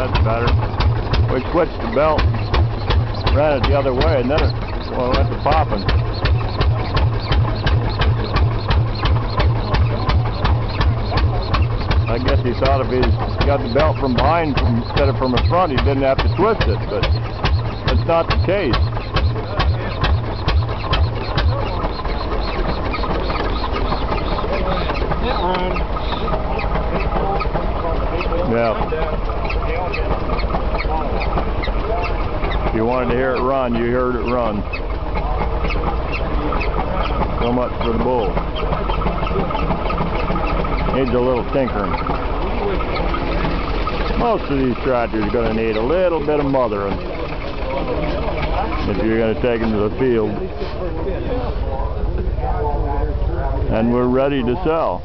that's better. We switched the belt, ran it the other way, and then it well, went to popping. I guess he thought if he's got the belt from behind from, instead of from in front, he didn't have to twist it, but that's not the case. Yeah. You wanted to hear it run, you heard it run. So much for the bull. Needs a little tinkering. Most of these tractors are going to need a little bit of mothering if you're going to take them to the field. And we're ready to sell.